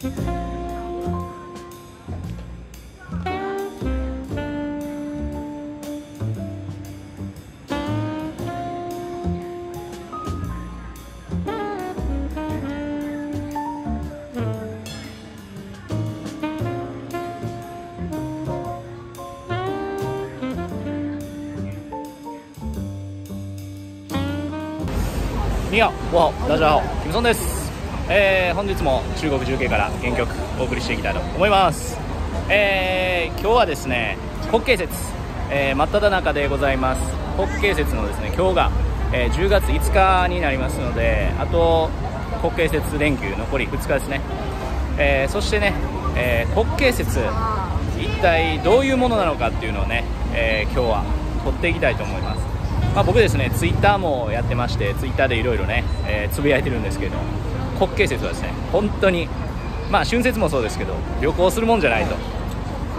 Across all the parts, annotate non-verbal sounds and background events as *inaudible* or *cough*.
にゃおは大家好キムソンです、えー、本日も中国重慶から原曲お送りしていきたいと思います。えー、今日はですね国慶節、えー、真っ只中でございます。国慶節のですね今日が、えー、10月5日になりますのであと国慶節連休残り2日ですね、えー、そしてね、えー、国慶節一体どういうものなのかっていうのをね、えー、今日は撮っていきたいと思います。まあ、僕ですねツイッターもやってましてツイッターでいろいろね、えつぶやいてるんですけども国慶節はですね本当にまあ春節もそうですけど旅行するもんじゃないと、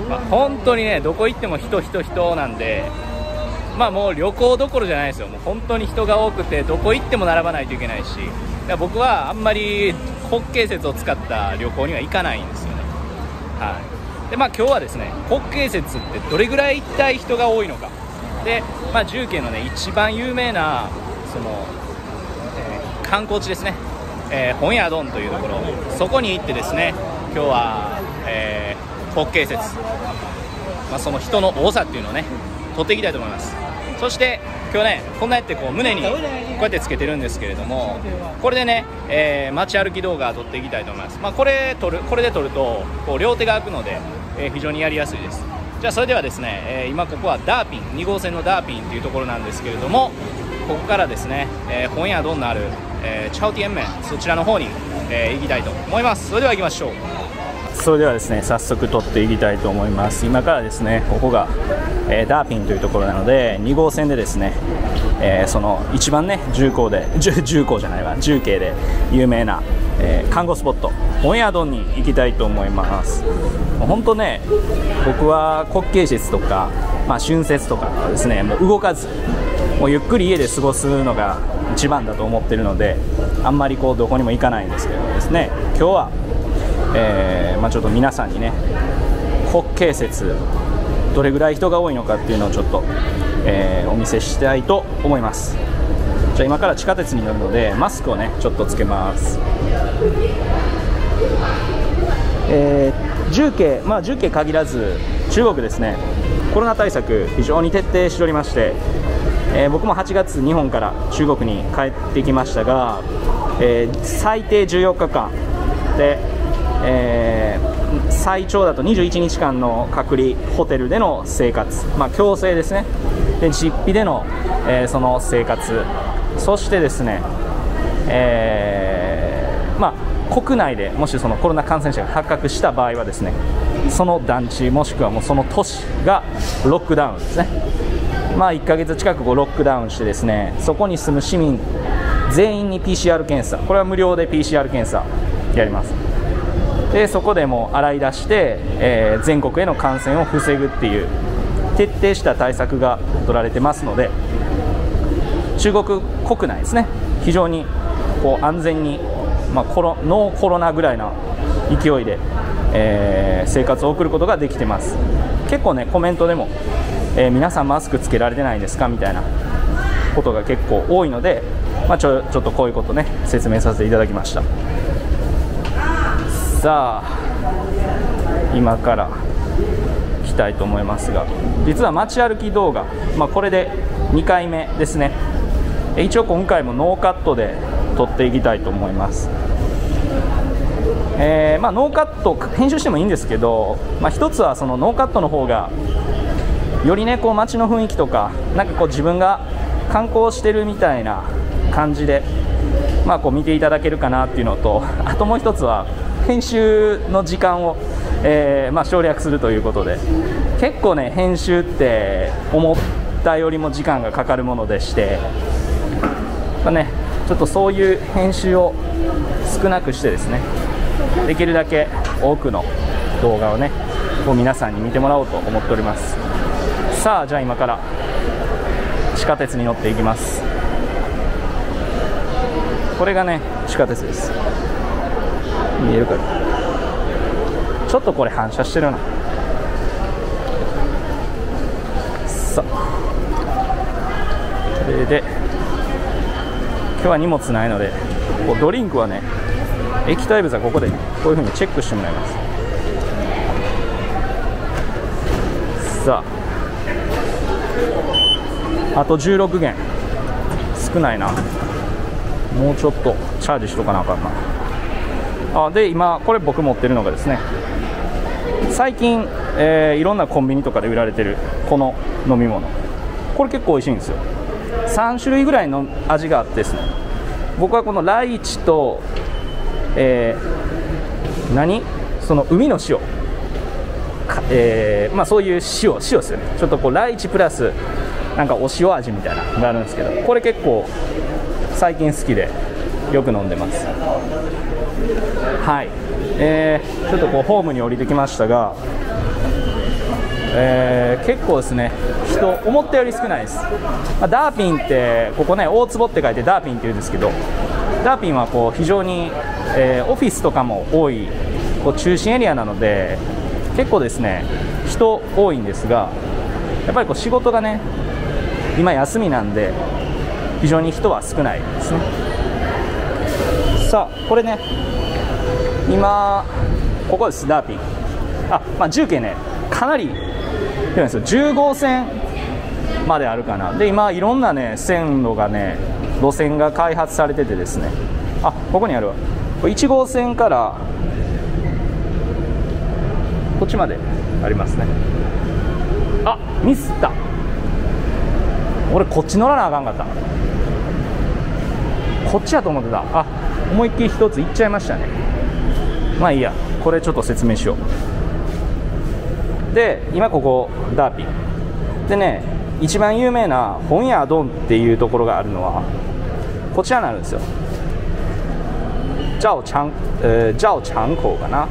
まあ、本当にねどこ行っても人人人なんでまあもう旅行どころじゃないですよ。もう本当に人が多くてどこ行っても並ばないといけないし僕はあんまり国慶節を使った旅行には行かないんですよね。はい。でまあ今日はですね国慶節ってどれぐらい一体人が多いのか。で、まあ、重慶のね一番有名なその、えー観光地ですね、えー本屋丼というところそこに行ってですね今日は、えー国慶節、まあ、その人の多さっていうのをね撮っていきたいと思います。そして今日ねこんなやってこう胸にこうやってつけてるんですけれどもこれでね、えー街歩き動画撮っていきたいと思います、まあ、これ撮るこれで撮るとこう両手が空くので、えー非常にやりやすいです。じゃあそれではですね、えー今ここはダーピン2号線のダーピンというところなんですけれどもここからですね、えー本屋丼のある、えーチャオティエンメンそちらの方に、えー行きたいと思います。それでは行きましょう。それではですね早速撮っていきたいと思います。今からですねここが、えーダーピンというところなので2号線でですね、えーその一番ね重工で *laughs* 重工じゃないわ。重慶で有名な、えー看護スポット本屋丼に行きたいと思います。本当ね僕は国慶節とか、まあ、春節とかですねもう動かずもうゆっくり家で過ごすのが一番だと思ってるのであんまりこうどこにも行かないんですけどですね。今日は、えーまあ、ちょっと皆さんにね国慶節どれぐらい人が多いのかっていうのをちょっと、えーお見せしたいと思います。じゃあ今から地下鉄に乗るのでマスクをねちょっとつけます。えー重慶、まあ、重慶限らず中国ですね。コロナ対策非常に徹底しておりまして、えー僕も8月日本から中国に帰ってきましたが、えー最低14日間で、えー最長だと21日間の隔離ホテルでの生活、まあ、強制ですね。で実費での、えその生活。そしてですね、えまあ、国内でもしそのコロナ感染者が発覚した場合はですねその団地もしくはもうその都市がロックダウンですね、まあ、1ヶ月近くロックダウンしてですねそこに住む市民全員に PCR 検査。これは無料で PCR 検査やります。でそこでも洗い出して、えー全国への感染を防ぐっていう徹底した対策が取られてますので中国国内ですね非常にこう安全に、まあ、コロノーコロナぐらいの勢いで、えー生活を送ることができてます。結構ねコメントでも、えー皆さんマスクつけられてないですか？みたいなことが結構多いので、まあ、ちょちょっとこういうことね説明させていただきました。さあ今から行きたいと思いますが実は街歩き動画、まあ、これで2回目ですね。一応今回もノーカットで撮っていきたいと思います。えーまあ、ノーカット編集してもいいんですけど、まあ、一つはそのノーカットの方がよりねこう街の雰囲気とかなんかこう自分が観光してるみたいな感じで、まあ、こう見ていただけるかなっていうのとあともう一つは編集の時間を、えーまあ、省略するということで結構ね編集って思ったよりも時間がかかるものでして、まあね、ちょっとそういう編集を少なくしてですねできるだけ多くの動画をねこう皆さんに見てもらおうと思っております。さあじゃあ今から地下鉄に乗っていきます。これがね地下鉄です。見えるかな？ょっとこれ反射してるな。さあ。それで今日は荷物ないのでこうドリンクはね液体物はここでこういう風にチェックしてもらいます。さああと16元。少ないな。もうちょっと。チャージしとかなあかんな。あで今これ僕持ってるのがですね。最近、えー、いろんなコンビニとかで売られてるこの飲み物。これ結構美味しいんですよ。3種類ぐらいの味があってですね。僕はこのライチと、えー、何？その海の塩。えー、まあ、そういう塩塩ですよね。ちょっとこうライチプラスなんかお塩味みたいなのがあるんですけどこれ結構最近好きでよく飲んでます。はい、えー、ちょっとこうホームに降りてきましたが、えー、結構ですね人思ったより少ないです、まあ、ダーピンってここね大坪って書いてダーピンって言うんですけどダーピンはこう非常に、えー、オフィスとかも多いこう中心エリアなので結構ですね人多いんですがやっぱりこう仕事がね今休みなんで非常に人は少ないですね。さあこれね今ここですダーピン。あまあ重慶ねかなり広いんですよ。10号線まであるかな。で今いろんなね線路がね路線が開発されててですね。あここにあるわ。1号線からこっちまでありますね。あミスった。俺こっち乗らなあかんかった。こっちやと思ってた。あ思いっきり1つ行っちゃいましたね。まあいいや。これちょっと説明しよう。で今ここダーピン。でね一番有名な本屋ドンっていうところがあるのはこちらになるんですよ。ジャオチャン、えー、ジャオチャン港かな。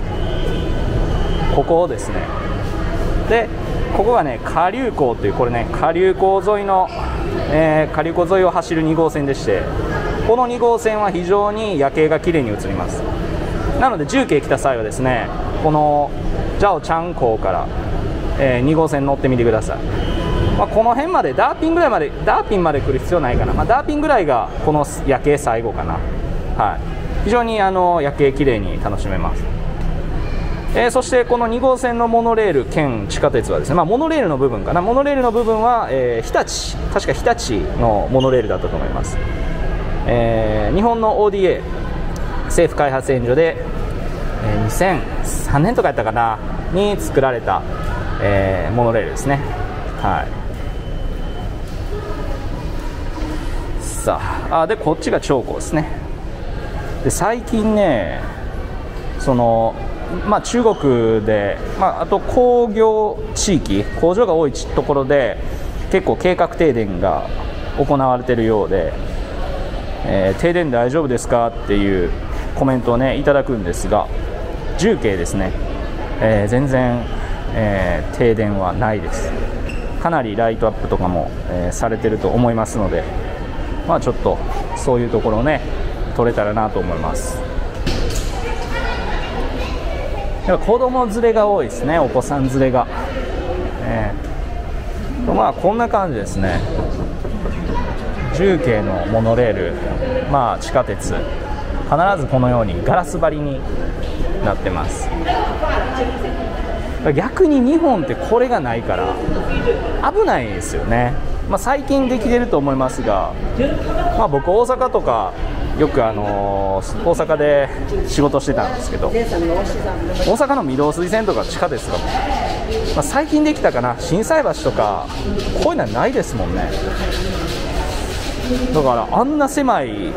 ここですね。でここがね下流港というこれね下流港沿いの、えー、下流港沿いを走る2号線でしてこの2号線は非常に夜景が綺麗に映ります。なので重慶来た際はですねこのジャオチャン港から、えー、2号線乗ってみてください、まあ、この辺までダーピンぐらいまでダーピンまで来る必要ないかな、まあ、ダーピンぐらいがこの夜景最後かな、はい、非常にあの夜景綺麗に楽しめます。えー、そしてこの2号線のモノレール兼地下鉄はですね、まあ、モノレールの部分かな。モノレールの部分は、えー、日立確か日立のモノレールだったと思います、えー、日本の ODA 政府開発援助で、えー、2003年とかやったかなに作られた、えー、モノレールですね。はい。さああでこっちが長江ですね。で最近ねそのまあ、中国で、まあ、あと工業地域工場が多いところで結構計画停電が行われているようで、えー、停電大丈夫ですかっていうコメントをねいただくんですが重慶ですね、えー、全然、えー、停電はないです。かなりライトアップとかも、えされてると思いますのでまあちょっとそういうところをね取れたらなと思います。やっぱ子供連れが多いですねお子さん連れが、え、まあこんな感じですね。重慶のモノレール。まあ地下鉄。必ずこのようにガラス張りになってます。逆に日本ってこれがないから危ないですよね、まあ、最近できてると思いますが、まあ、僕大阪とかよくあのー、大阪で仕事してたんですけど大阪の御堂筋線とか地下鉄が、まあ、最近できたかな心斎橋とかこういうのはないですもんね。だからあんな狭い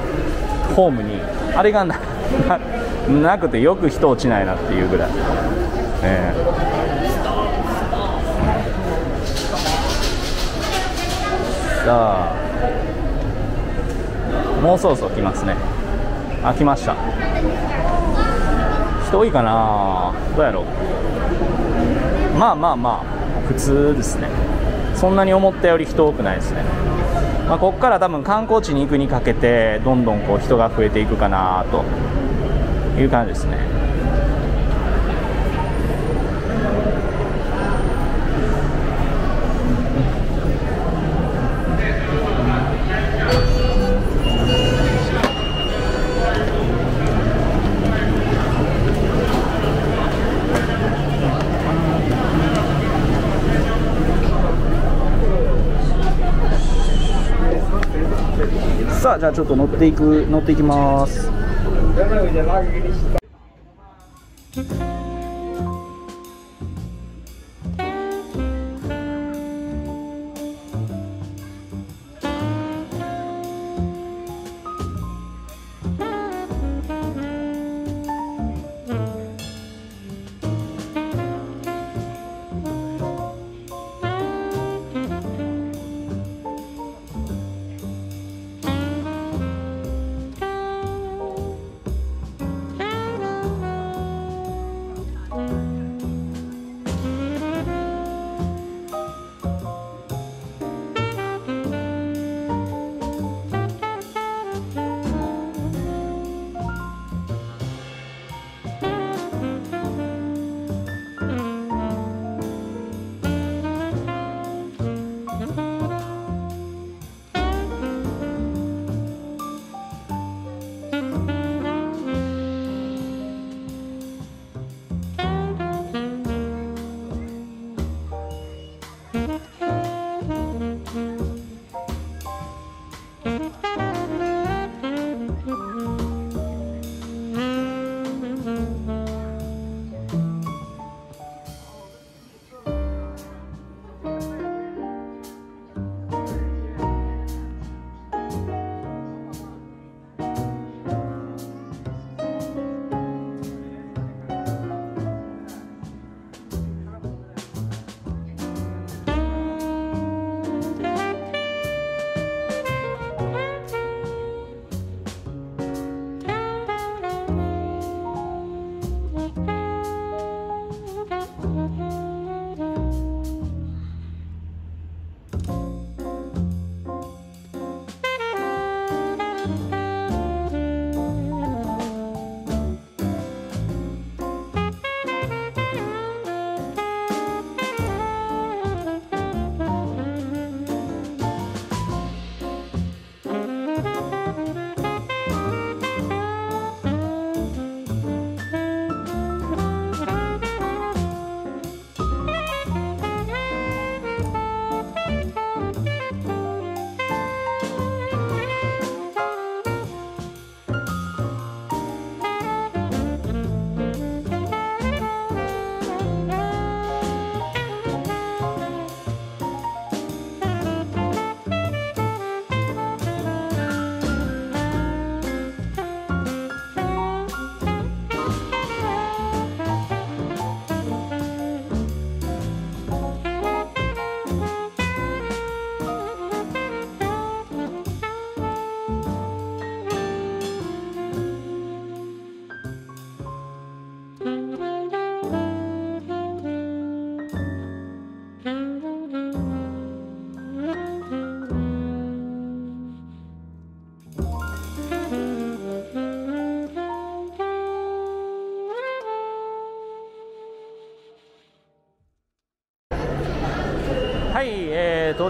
ホームにあれがな *laughs* なくてよく人落ちないなっていうぐらい、えー、さあ。もうそろそろ来ますね。あ来ました。人多いかな。どうやろう。まあまあまあ普通ですね。そんなに思ったより人多くないですね。まあ、ここから多分観光地に行くにかけてどんどんこう人が増えていくかなという感じですね。さあじゃあちょっと乗っていく乗っていきます。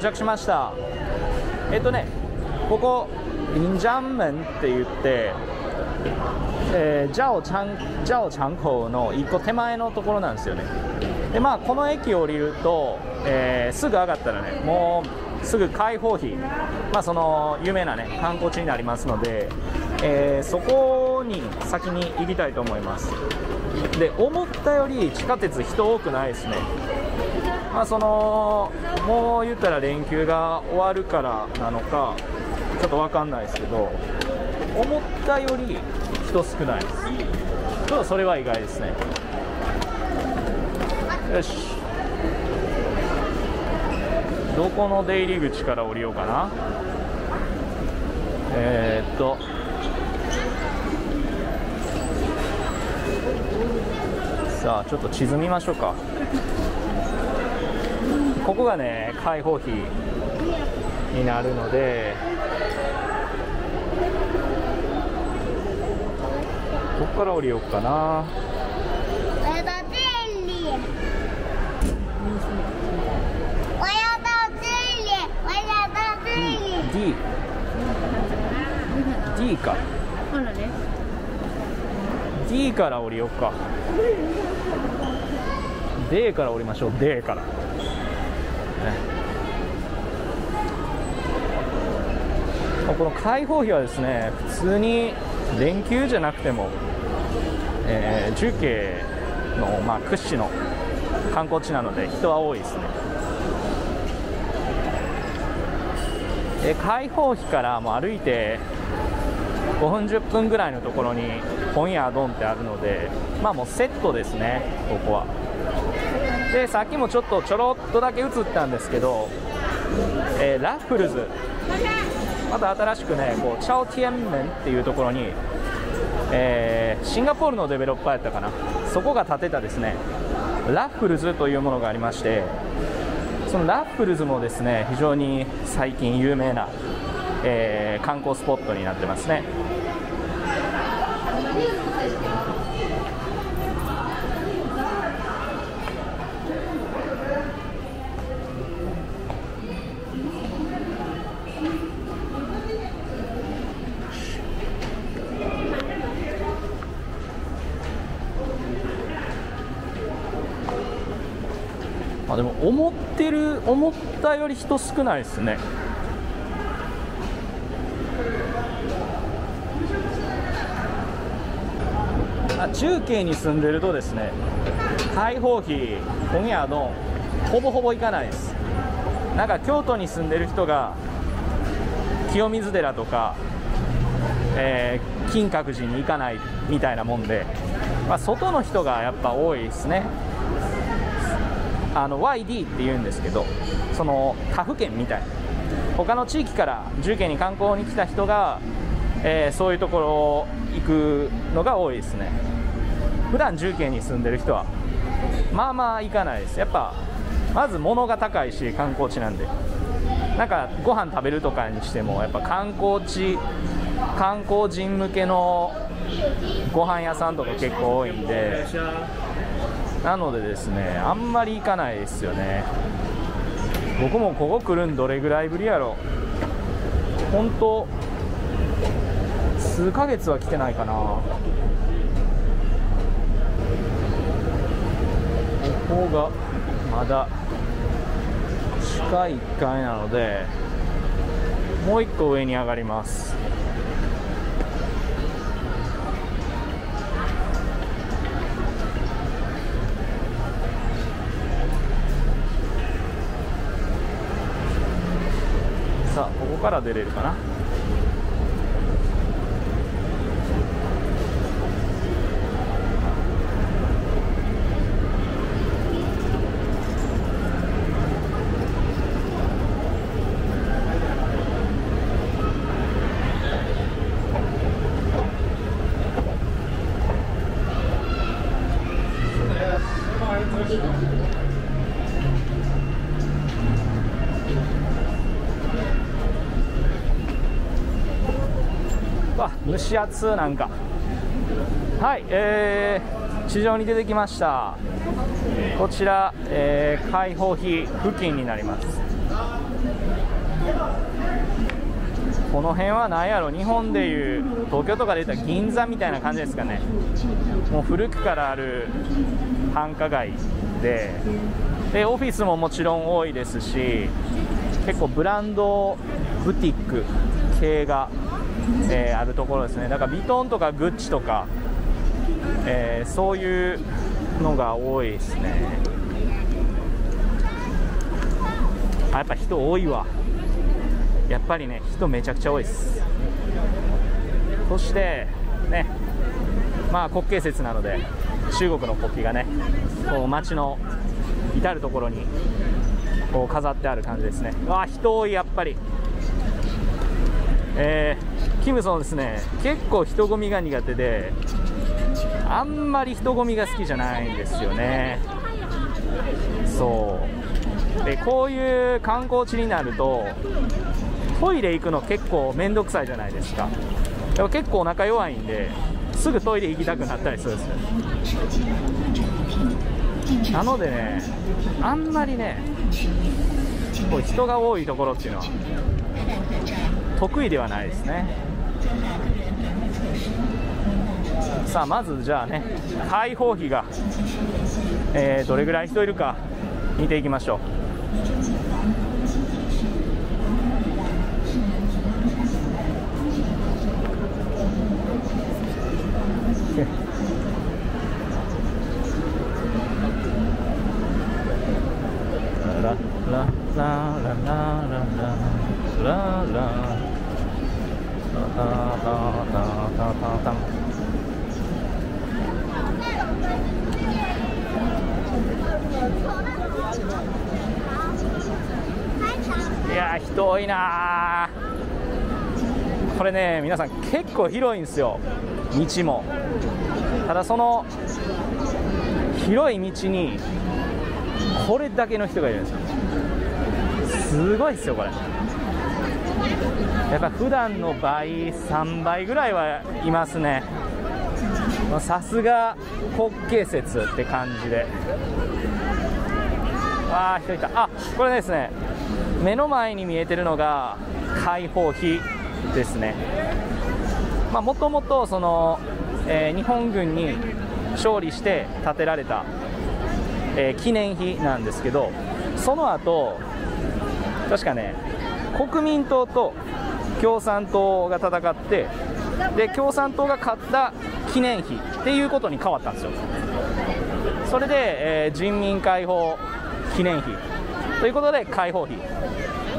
着しました。えっとねここリンジャンメンって言ってえー、ジャオチャンジャオチャンコの一個手前のところなんですよね。でまあこの駅を降りると、えーすぐ上がったらねもうすぐ開放費まあその有名なね観光地になりますので、えーそこに先に行きたいと思います。で思ったより地下鉄人多くないですね。まあそのもう言ったら連休が終わるからなのかちょっと分かんないですけど思ったより人少ないです。ちょっとそれは意外ですね。よし。どこの出入り口から降りようかな。えー、っと。さあちょっと地図見ましょうか。ここがね、開放費になるので、こっから降りようかな。D か。D から降りようか。D から降りましょう。D から。この開放日はですね普通に連休じゃなくても、えー、重慶の、まあ、屈指の観光地なので人は多いですね。で開放日からも歩いて5分10分ぐらいのところに本屋ドンってあるのでまあもうセットですねここは。でさっきもちょっとちょろっとだけ映ったんですけど、えー、ラッフルズ。また新しくねこうチャオティエンメンっていうところに、えー、シンガポールのデベロッパーやったかな。そこが建てたですねラッフルズというものがありましてそのラッフルズもですね非常に最近有名な、えー、観光スポットになってますね。思ってる思ったより人少ないですね。あ中継に住んでるとですね開放費本屋のほぼほぼ行かないです。なんか京都に住んでる人が清水寺とか、えー、金閣寺に行かないみたいなもんで、まあ、外の人がやっぱ多いですね。あの YD って言うんですけどその他府県みたい他の地域から重慶に観光に来た人が、えー、そういうところ行くのが多いですね。普段重慶に住んでる人はまあまあ行かないです。やっぱまず物が高いし観光地なんで。なんかご飯食べるとかにしてもやっぱ観光地観光人向けのご飯屋さんとか結構多いんで。なのでですねあんまり行かないですよね。僕もここ来るんどれぐらいぶりやろ。本当数ヶ月は来てないかな。ここがまだ地下1階なのでもう1個上に上がります。から出れるかな。蒸し暑なんか。はいえー、地上に出てきました。こちら、えー、開放費付近になります。この辺は何やろ日本でいう東京とかで言ったら銀座みたいな感じですかね。もう古くからある繁華街で。でオフィスももちろん多いですし結構ブランドブティック系がえー、あるところですね。だからヴィトンとかグッチとか、えー、そういうのが多いですね。あやっぱ人多いわ。やっぱりね人めちゃくちゃ多いです。そしてねまあ国慶節なので中国の国旗がねこう街の至る所にこう飾ってある感じですね。わあ人多いやっぱり。えー、キムソンですね結構人混みが苦手であんまり人混みが好きじゃないんですよね。そう。でこういう観光地になるとトイレ行くの結構面倒くさいじゃないですか。でも結構お腹弱いんですぐトイレ行きたくなったりするんですよ。なのでねあんまりねこう人が多いところっていうのは得意ではないですね。さあまずじゃあね開放費が、えー、どれぐらい人いるか見ていきましょう。ラララララララララいやー人多いなこれね皆さん結構広いんですよ。道も。ただその広い道にこれだけの人がいるんですよ。すごいですよこれ。やっぱ普段の倍3倍ぐらいはいますね。さすが国慶節って感じで。ああ人いたあこれですね。目の前に見えてるのが解放碑ですね。もともとその、えー、日本軍に勝利して建てられた、えー、記念碑なんですけどその後確かね国民党と共産党が戦ってで共産党が勝った記念碑っていうことに変わったんですよ。それで、えー、人民解放記念碑ということで解放碑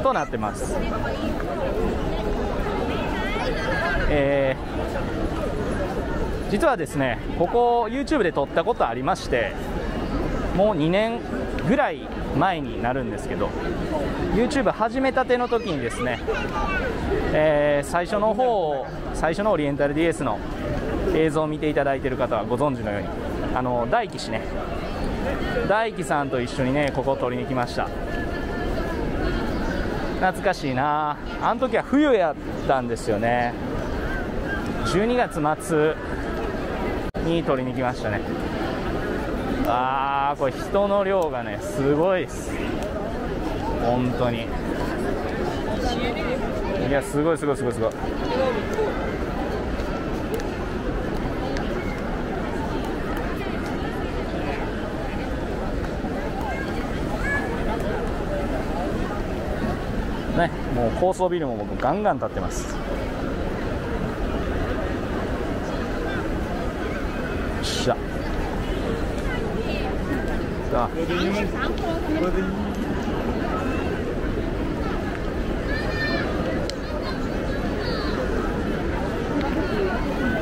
となってます。えー、実はですねここ YouTube で撮ったことありましてもう2年ぐらい前になるんですけど YouTube 始めたての時にですね、えー、最初の方最初のオリエンタル DS の映像を見ていただいている方はご存知のようにあの大輝氏ね。大輝さんと一緒にねここを撮りに来ました。懐かしいな。あの時は冬やったんですよね。12月末に撮りに来ましたね。ああこれ人の量がねすごいです。本当に。いやすごいすごいすごいすごい。ねもう高層ビルも僕ガンガン建ってますしゃさあ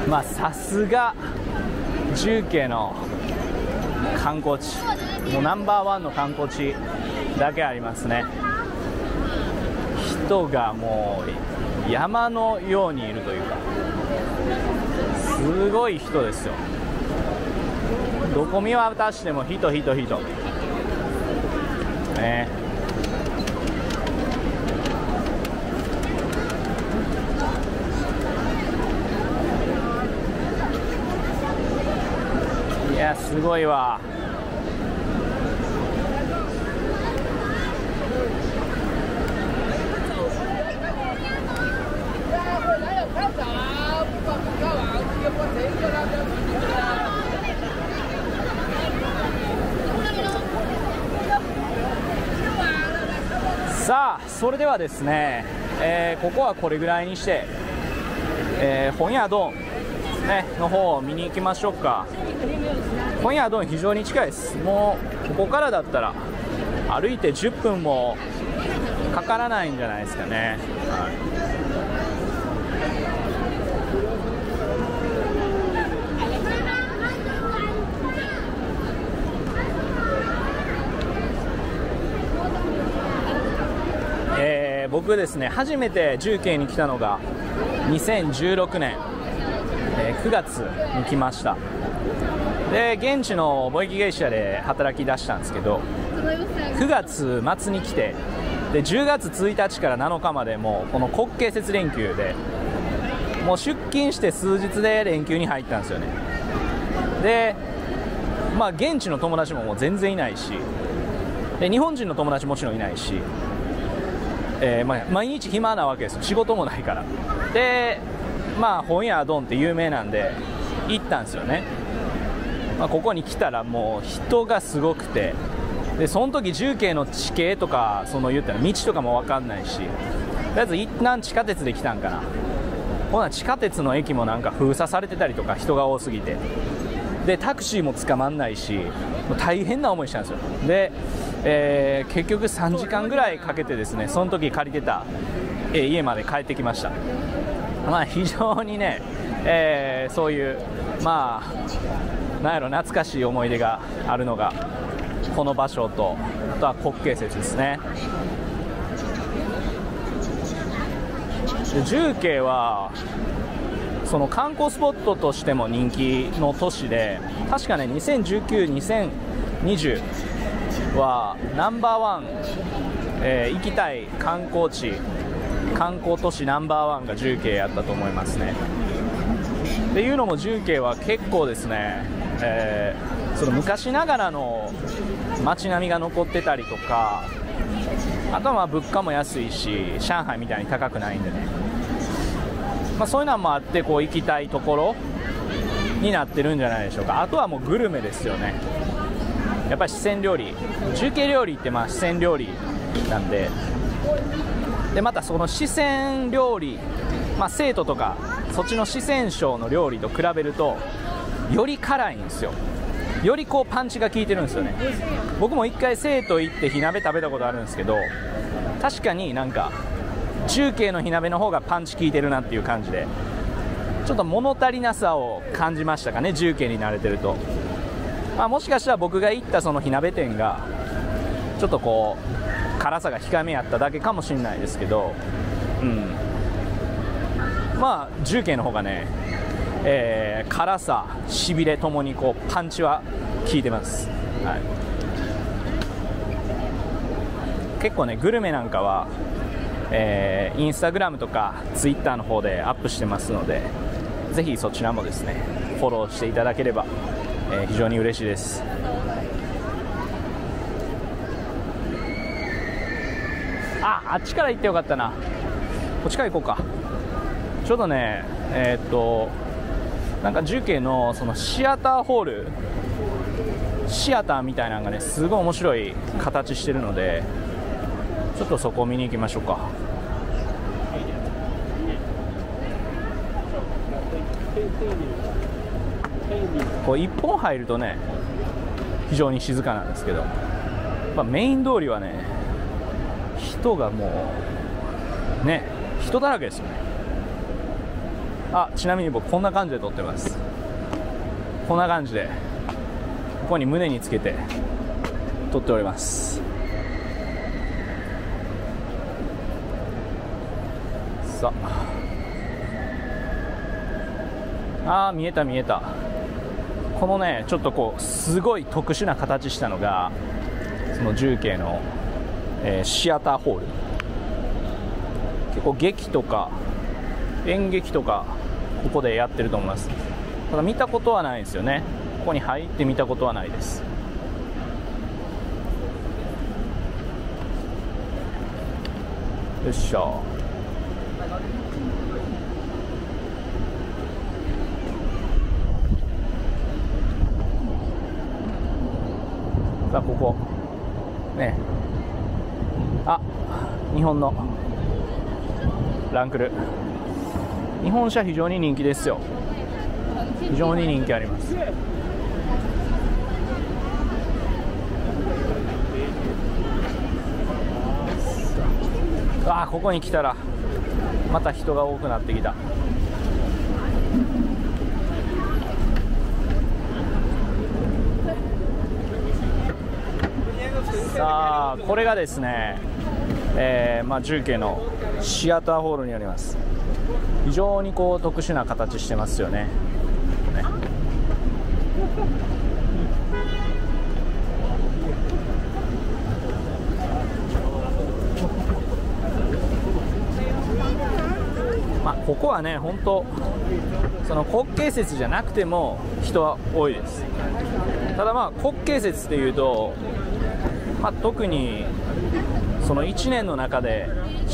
まあさすが重慶の観光地。もうナンバーワンの観光地だけありますね。人がもう山のようにいるというかすごい人ですよ。どこ見渡しても人人人ね。いやすごいわさあそれではですね、えー、ここはこれぐらいにして、えー、本屋ドン、ね、の方を見に行きましょうか。本屋ドン非常に近いです。もうここからだったら歩いて10分もかからないんじゃないですかね、はい。ー、僕ですね初めて重慶に来たのが2016年、えー、9月に来ました。で現地の貿易会社で働き出したんですけど9月末に来てで10月1日から7日までもうこの国慶節連休でもう出勤して数日で連休に入ったんですよね。でまあ現地の友達ももう全然いないしで日本人の友達もちろんいないし、えー、まあ、毎日暇なわけです仕事もないから。でまあ本屋ドンって有名なんで行ったんですよね、まあ、ここに来たらもう人がすごくて。でその時重慶の地形とかその言ったら道とかも分かんないし。とりあえず一旦地下鉄で来たんかな。ほな地下鉄の駅もなんか封鎖されてたりとか人が多すぎて。でタクシーも捕まんないし。もう大変な思いしたんですよ。で、えー結局3時間ぐらいかけてですねその時借りてた、えー家まで帰ってきました。まあ非常にね、えーそういうまあなんやろ懐かしい思い出があるのがこの場所とあとは国慶節ですね。で重慶はその観光スポットとしても人気の都市で確かね2019、2020はナンバーワン、えー行きたい観光地観光都市ナンバーワンが重慶やったと思いますね。っていうのも重慶は結構ですね、えーその昔ながらの街並みが残ってたりとかあとはまあ物価も安いし上海みたいに高くないんでね、まあ、そういうのもあってこう行きたいところになってるんじゃないでしょうか。あとはもうグルメですよね。やっぱり四川料理。重慶料理ってまあ四川料理なんで。でまたその四川料理、まあ、生徒とかそっちの四川省の料理と比べるとより辛いんですよ。よりこうパンチが効いてるんですよね。僕も一回生徒行って火鍋食べたことあるんですけど確かになんか中継の火鍋の方がパンチ効いてるなっていう感じで。ちょっと物足りなさを感じましたかね重慶に慣れてると、まあ、もしかしたら僕が行ったその火鍋店がちょっとこう辛さが控えめやっただけかもしれないですけど。うん。まあ重慶の方がねえー辛さ、しびれともにこうパンチは効いてます、はい、結構ねグルメなんかは、えーインスタグラムとかツイッターの方でアップしてますのでぜひそちらもですねフォローしていただければ、えー非常に嬉しいです。ああっちから行ってよかったな。こっちから行こうか。ちょうどねえーっとなんか重慶のそのシアターホールシアターみたいなのがねすごい面白い形してるのでちょっとそこを見に行きましょうか。こう一本入るとね非常に静かなんですけど、まあ、メイン通りはね人がもうね人だらけですよね。あちなみに僕こんな感じで撮ってます。こんな感じでここに胸につけて撮っておりますさああ見えた見えた。このねちょっとこうすごい特殊な形したのがその重慶の、えーシアターホール。結構劇とか演劇とかここでやってると思います。ただ見たことはないですよね。ここに入って見たことはないです。よっしゃさあここ。ね。あ日本のランクル。日本車非常に人気ですよ。非常に人気あります。ああここに来たらまた人が多くなってきた。さあこれがですね、えーまあ、重慶のシアターホールにあります。非常にこう特殊な形してますよねね。まあ、ここはね本当その国慶節じゃなくても人は多いです。ただまあ国慶節っていうと、まあ、特にその1年の中で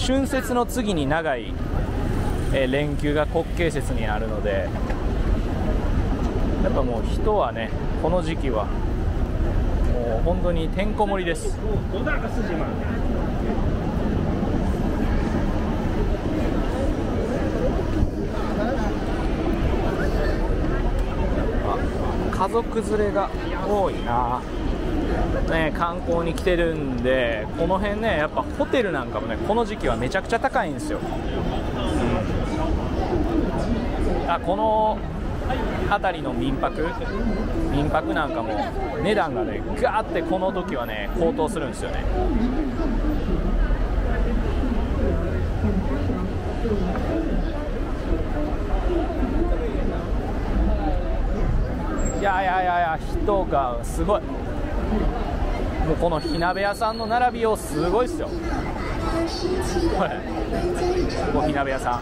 春節の次に長い、え連休が国慶節にあるのでやっぱもう人はねこの時期はもう本当にてんこ盛りです。家族連れが多いな、ね、観光に来てるんでこの辺ねやっぱホテルなんかもねこの時期はめちゃくちゃ高いんですよ、うん、あこの辺りの民泊？民泊なんかも値段がねガーってこの時はね高騰するんですよね。いやいやいやいや人がすごい。もうこの火鍋屋さんの並びをすごいっすよ。これここ火鍋屋さん。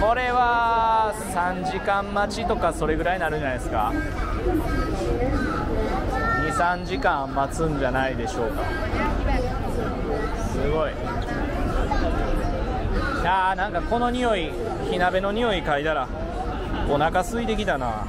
これは3時間待ちとかそれぐらいになるんじゃないですか。23時間待つんじゃないでしょうか。すごい。いやーなんかこの匂い火鍋の匂い嗅いだらお腹空いてきたな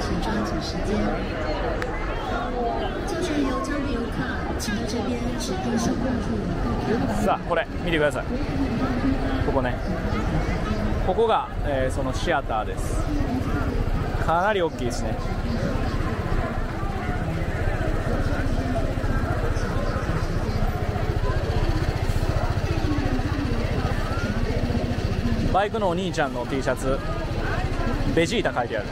请抓紧时间。造成油舱的游客，请到这边指定受控处购票。さあこれ見てくださいここねここが、えーそのシアターです。かなり大きいですね。バイクのお兄ちゃんの T シャツ。ベジータ書いてある。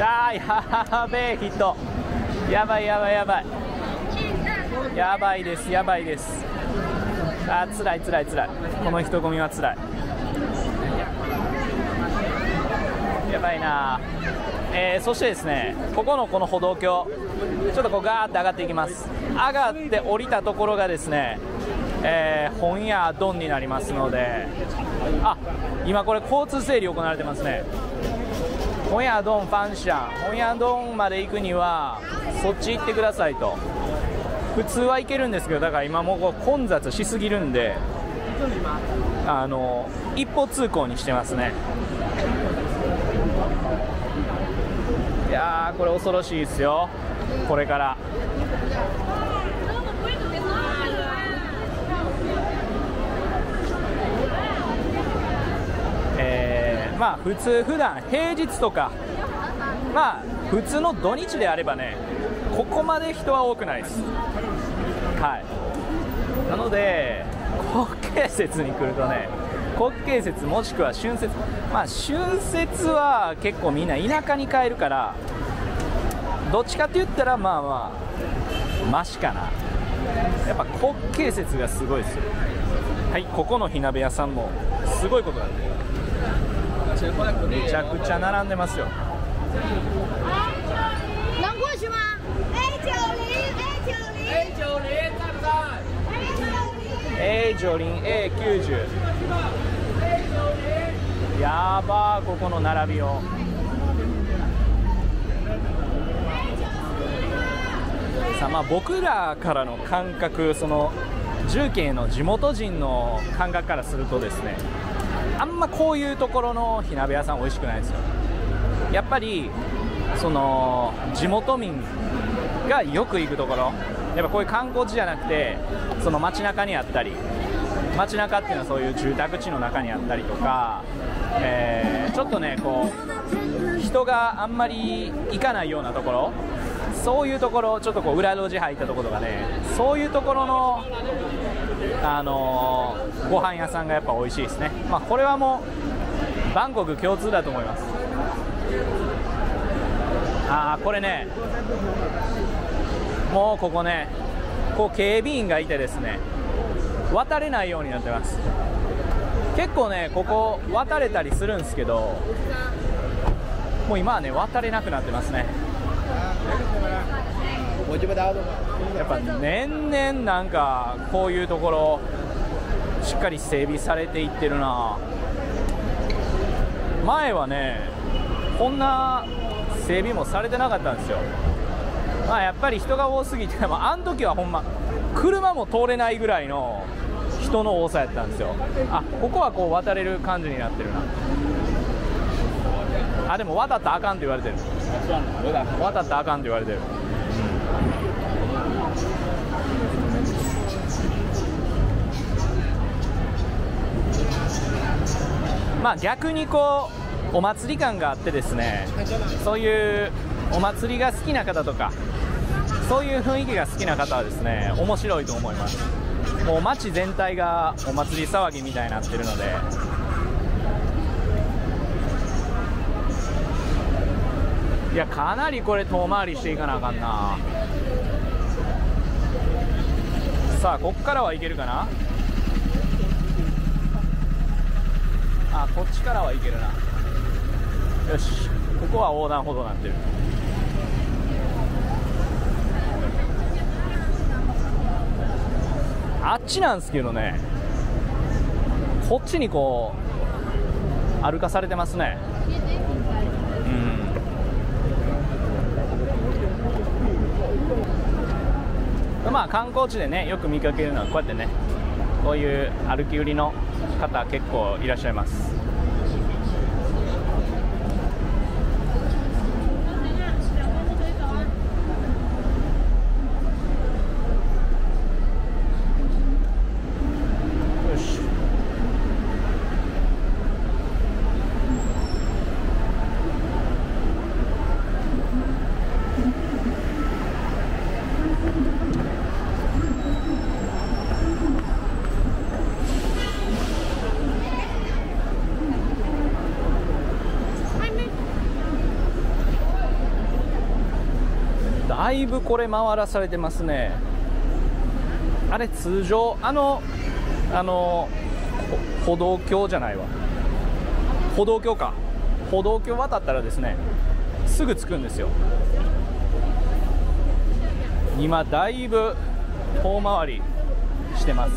あーやべえヒット。やばいやばいやばい。やばいですやばいです。あつらいつらいつらい。この人混みはつらい。やばいな。えーそしてですねここのこの歩道橋ちょっとこうガーって上がっていきます。上がって降りたところがですねえー本屋ドンになりますのであ今これ交通整理行われてますね。本屋ドンファンシャン本屋ドンまで行くにはそっち行ってくださいと。普通は行けるんですけどだから今もうこう混雑しすぎるんであの一歩通行にしてますね。いやーこれ恐ろしいですよ。これから。えーまあ普通普段平日とかまあ普通の土日であればねここまで人は多くないです。はい。なので国慶節に来るとね国慶節もしくは春節。まあ春節は結構みんな田舎に帰るからどっちかって言ったらまあまあマシかな。やっぱ国慶節がすごいですよ。はいここの火鍋屋さんもすごいことなんで。めちゃくちゃ並んでますよ。ョリン A90 やばここの並びを。さあまあ僕らからの感覚その重慶の地元人の感覚からするとですねあんまこういうところの火鍋屋さん美味しくないですよ。やっぱりその地元民がよく行くところやっぱこういう観光地じゃなくてその街中にあったり街中っていうのはそういう住宅地の中にあったりとか、えーちょっとねこう人があんまり行かないようなところそういうところちょっとこう裏路地入ったところとかねそういうところのあのーご飯屋さんがやっぱ美味しいですね。まあこれはもうバンコク共通だと思います。ああこれねもうここねこう警備員がいてですね渡れないようになってます。結構ねここ渡れたりするんですけどもう今はね渡れなくなってますね。やっぱ年々なんかこういうところしっかり整備されていってるな。前はねこんな整備もされてなかったんですよ。まあやっぱり人が多すぎて、まあ、あの時はほんま車も通れないぐらいの人の多さやったんですよ。あここはこう渡れる感じになってるな。あでも渡ったらあかんって言われてる。渡ったらあかんって言われてる。まあ逆にこうお祭り感があってですねそういうお祭りが好きな方とかそういう雰囲気が好きな方はですね面白いと思います。もう街全体がお祭り騒ぎみたいになってるので。いやかなりこれ遠回りしていかなあかんな。さあこっからはいけるかな？あこっちからはいけるな。よしここは横断歩道になってる。あっちなんですけどね。こっちにこう歩かされてますね。うん。まあ観光地でねよく見かけるのはこうやってねこういう歩き売りの方結構いらっしゃいます。だいぶこれ回らされてますね。あれ通常あのあの歩道橋じゃないわ。歩道橋か。歩道橋渡ったらですねすぐ着くんですよ。今だいぶ遠回りしてます。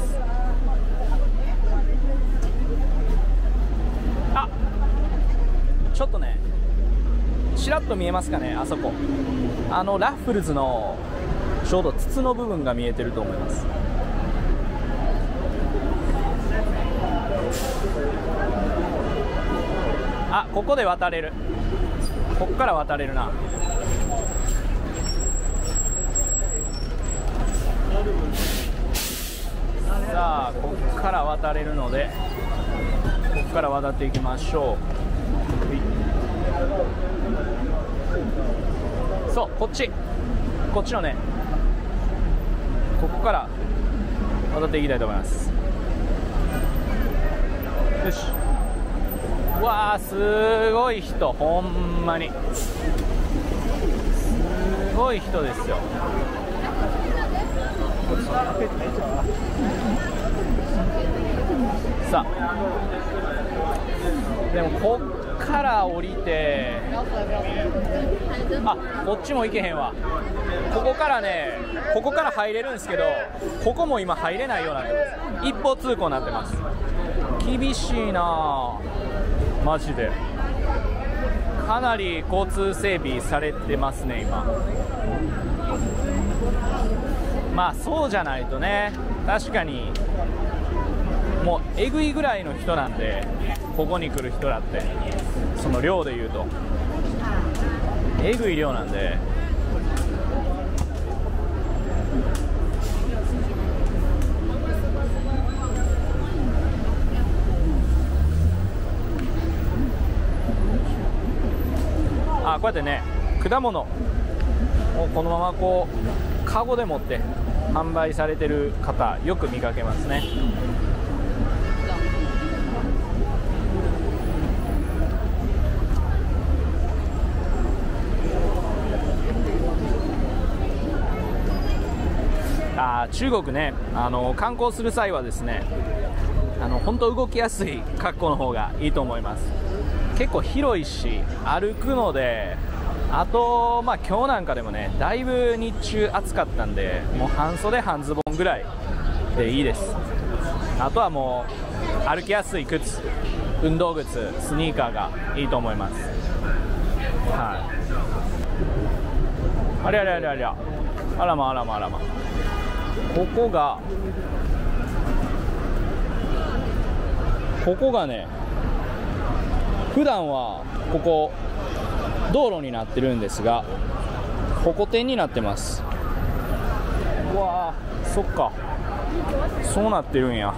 あちょっとねちらっと見えますかねあそこ。あのラッフルズのちょうど筒の部分が見えてると思います。あここで渡れる。こっから渡れるな。さあこっから渡れるのでこっから渡っていきましょう。そうこっち。こっちのね。ここから渡っていきたいと思います。よし。うわあすごい人。ほんまに。すごい人ですよ。さあ。でもこから降りて。あこっちも行けへんわ。ここからねここから入れるんですけどここも今入れないようになってます。一方通行になってます。厳しいなマジで。かなり交通整備されてますね今。まあそうじゃないとね。確かにもうえぐいぐらいの人なんでここに来る人だって。その量で言うと。えぐい量なんで。あこうやってね果物をこのままこうカゴで持って販売されてる方よく見かけますね。あ中国ね。あの観光する際はですねあの本当動きやすい格好の方がいいと思います。結構広いし歩くのであと、まあ、今日なんかでもねだいぶ日中暑かったんでもう半袖半ズボンぐらいでいいです。あとはもう歩きやすい靴運動靴スニーカーがいいと思います。はい。ありゃりゃりゃりゃあらまあらまあらまここがここがね普段はここ道路になってるんですが歩行点になってます。うわーそっか。そうなってるんや。は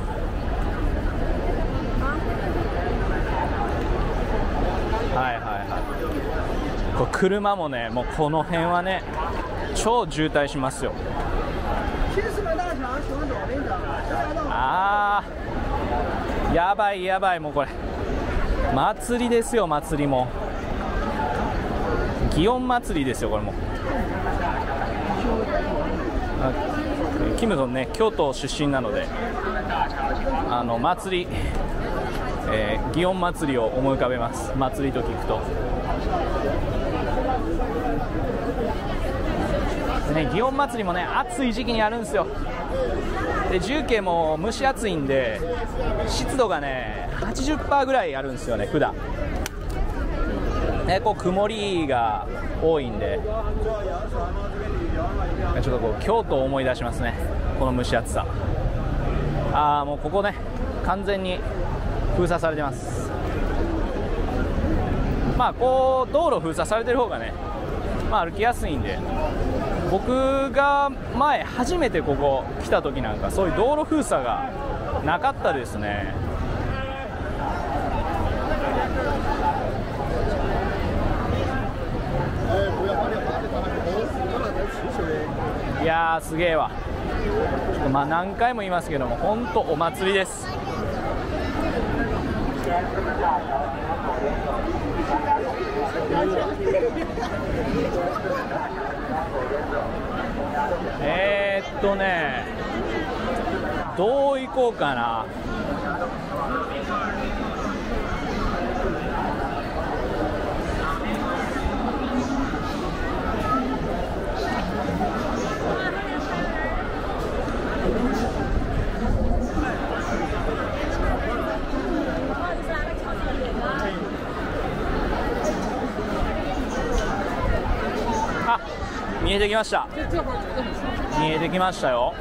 いはいはい。これ車もねもうこの辺はね超渋滞しますよ。あーやばいやばいもうこれ。祭りですよ祭りも。祇園祭りですよこれも。キムソンね京都出身なのであの祭り、えー祇園祭りを思い浮かべます。祭りと聞くと。ね祇園祭りもね暑い時期にあるんですよ。で重慶も蒸し暑いんで湿度がね80%ぐらいあるんですよね普段。ねこう曇りが多いんで。ちょっとこう京都を思い出しますねこの蒸し暑さ。ああもうここね完全に封鎖されてます。まあこう道路封鎖されてる方がねまあ歩きやすいんで。僕が前初めてここ来た時なんかそういう道路封鎖がなかったですね。いやすげえわ。ちょっとまあ何回も言いますけども本当お祭りですえー、っとねどう行こうかな。あ見えてきました。見えてきましたよ。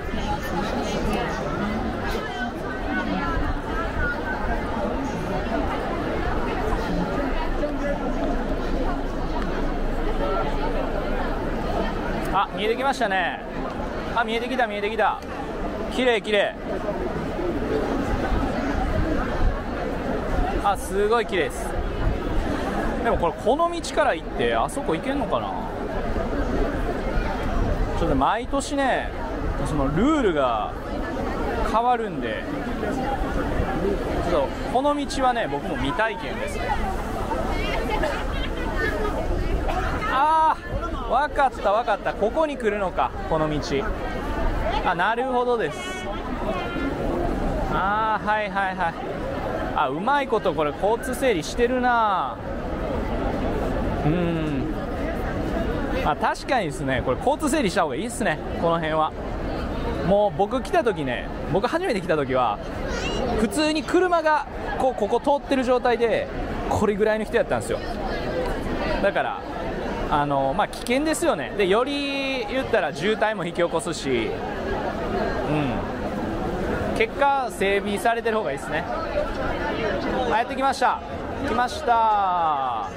あ見えてきましたね。あ見えてきた見えてきた。綺麗綺麗。あすごい綺麗です。でもこれこの道から行ってあそこ行けんのかな？毎年ねそのルールが変わるんでちょっとこの道はね僕も未体験ですああ分かった分かった。ここに来るのかこの道。あなるほどです。ああはいはいはい。あうまいことこれ交通整理してるな。うん。あ確かにですね。これ交通整理した方がいいですね。この辺は。もう僕来た時ね僕初めて来た時は普通に車がこうここ通ってる状態でこれぐらいの人やったんですよ。だからあのまあ危険ですよね。でより言ったら渋滞も引き起こすしうん。結果整備されてる方がいいですね。あやってきました。来ました。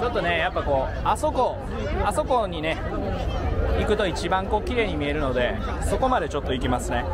ちょっとねやっぱこうあそこあそこにね行くと一番こう綺麗に見えるのでそこまでちょっと行きますね。